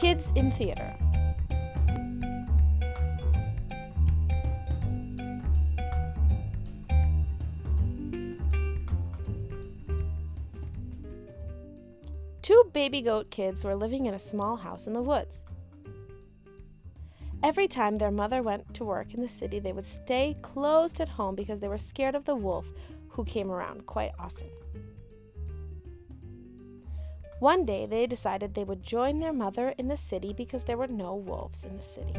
Kids in Theater. Two baby goat kids were living in a small house in the woods. Every time their mother went to work in the city, they would stay closed at home because they were scared of the wolf who came around quite often. One day, they decided they would join their mother in the city because there were no wolves in the city.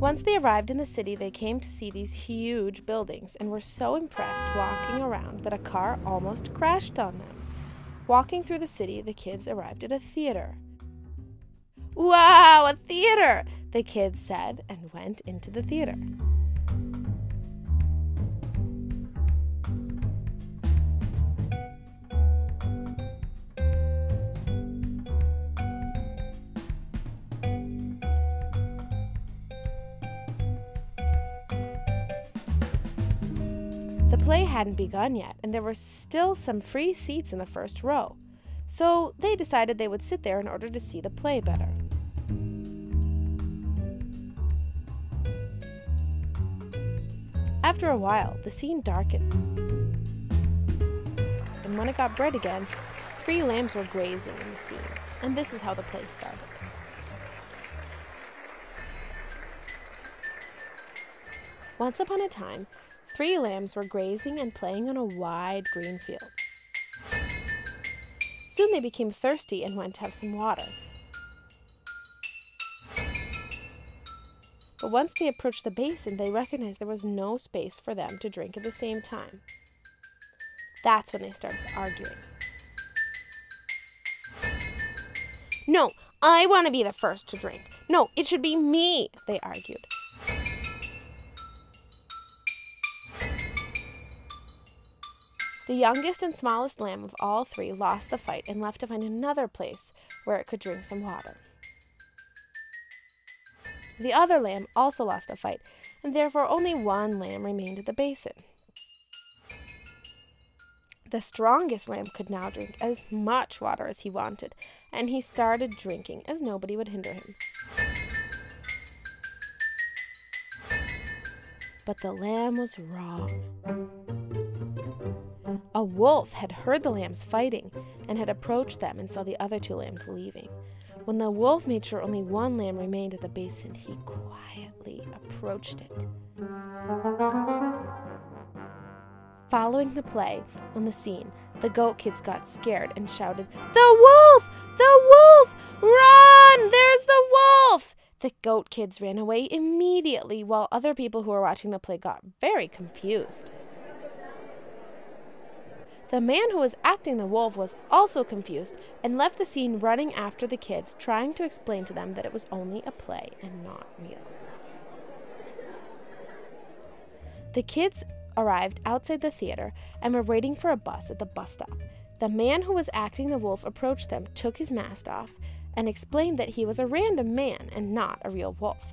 Once they arrived in the city, they came to see these huge buildings and were so impressed walking around that a car almost crashed on them. Walking through the city, the kids arrived at a theater. Wow, a theater! The kids said and went into the theater. The play hadn't begun yet, and there were still some free seats in the first row. So they decided they would sit there in order to see the play better. After a while, the scene darkened. And when it got bright again, three lambs were grazing in the scene, and this is how the play started. Once upon a time, three lambs were grazing and playing on a wide green field. Soon they became thirsty and went to have some water. But once they approached the basin, they recognized there was no space for them to drink at the same time. That's when they started arguing. No, I want to be the first to drink. No, it should be me, they argued. The youngest and smallest lamb of all three lost the fight and left to find another place where it could drink some water. The other lamb also lost the fight, and therefore only one lamb remained at the basin. The strongest lamb could now drink as much water as he wanted, and he started drinking as nobody would hinder him. But the lamb was wrong. A wolf had heard the lambs fighting and had approached them and saw the other two lambs leaving. When the wolf made sure only one lamb remained at the basin, he quietly approached it. Following the play on the scene, the goat kids got scared and shouted, The wolf! The wolf! Run! There's the wolf! The goat kids ran away immediately while other people who were watching the play got very confused. The man who was acting the wolf was also confused and left the scene running after the kids, trying to explain to them that it was only a play and not real. The kids arrived outside the theater and were waiting for a bus at the bus stop. The man who was acting the wolf approached them, took his mask off, and explained that he was a random man and not a real wolf.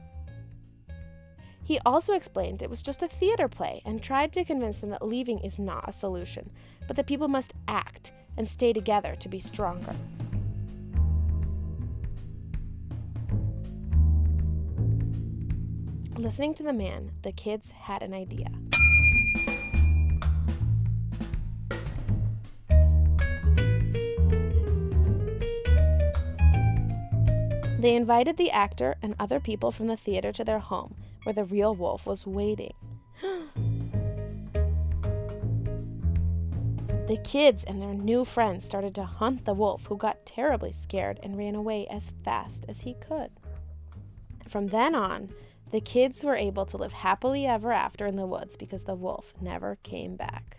He also explained it was just a theater play and tried to convince them that leaving is not a solution, but that people must act and stay together to be stronger. Listening to the man, the kids had an idea. They invited the actor and other people from the theater to their home, where the real wolf was waiting. the kids and their new friends started to hunt the wolf, who got terribly scared and ran away as fast as he could. From then on, the kids were able to live happily ever after in the woods because the wolf never came back.